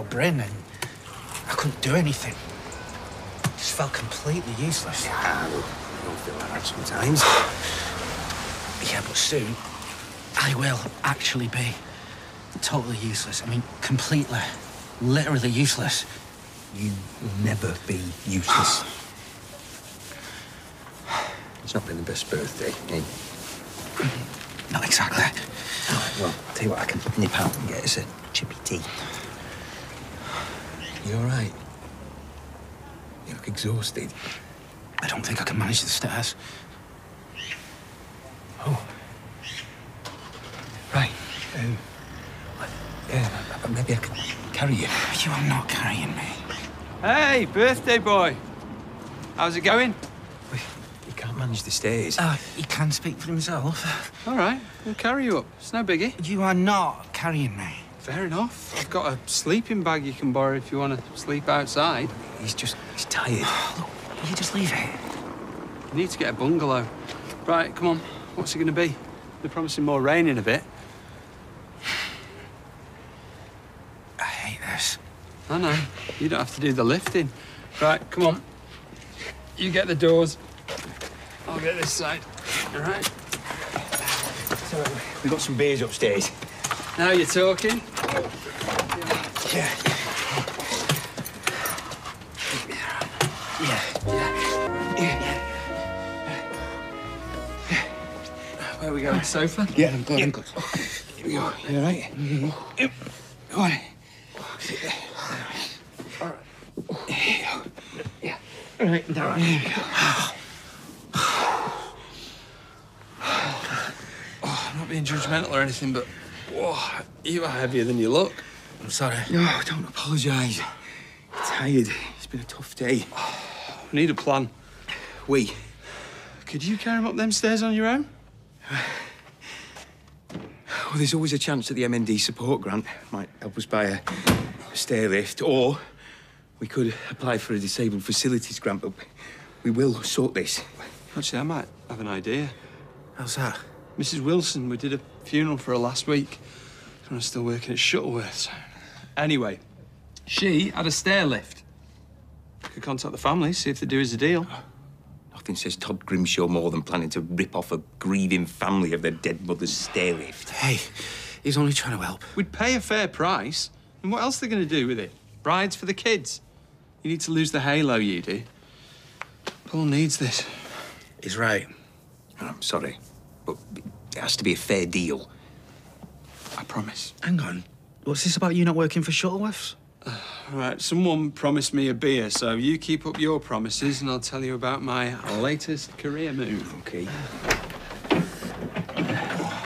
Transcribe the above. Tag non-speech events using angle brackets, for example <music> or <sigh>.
a brain and I couldn't do anything. Just felt completely useless. Ah, look, you don't feel like that sometimes. Yeah, but soon I will actually be totally useless. I mean, completely, literally useless. You will never be useless. It's not been the best birthday, eh? Not exactly. Well, I'll tell you what, I can nip out and get us a chippy tea. You all right? You look exhausted. I don't think I can manage the stairs. Oh. Right. Um, yeah, uh, maybe I can carry you. You are not carrying me. Hey, birthday boy. How's it going? He can't manage the stairs. Uh, he can speak for himself. All right, we'll carry you up. It's no biggie. You are not carrying me. Fair enough. I've got a sleeping bag you can borrow if you want to sleep outside. He's just, he's tired. <sighs> Look, you just leave it. You need to get a bungalow. Right, come on. What's it going to be? They're promising more rain in a bit. I hate this. I know. You don't have to do the lifting. Right, come on. You get the doors. I'll get this side. All right? So, We've got some beers upstairs. Now you're talking. Yeah. Yeah. Yeah. Yeah. Yeah. Where are we going? Sofa? Yeah, I'm good, I'm good. Here we go. You all right? Mm-hmm. Yep. Go on. All right, all right. Here we go. <sighs> Oh, I'm not being judgmental or anything, but whoa, you are heavier than you look. I'm sorry. No, don't apologise. You're tired. It's been a tough day. <sighs> We need a plan. We. Could you carry him up them stairs on your own? <sighs> Well, there's always a chance that the MND support grant might help us buy a, a stair lift, or we could apply for a disabled facilities grant, but we will sort this. Actually, I might have an idea. How's that? Mrs. Wilson, we did a funeral for her last week. I'm still working at Shuttleworth. Anyway, she had a stair lift. Could contact the family, see if they do us a deal. Nothing says Todd Grimshaw more than planning to rip off a grieving family of their dead mother's stair lift. Hey, he's only trying to help. We'd pay a fair price. And what else are they going to do with it? Brides for the kids. You need to lose the halo, you do. Paul needs this. He's right. I'm sorry, but it has to be a fair deal. I promise. Hang on. What's this about you not working for Shuttleworths? All <sighs> right, someone promised me a beer, so you keep up your promises and I'll tell you about my latest career move. Okay.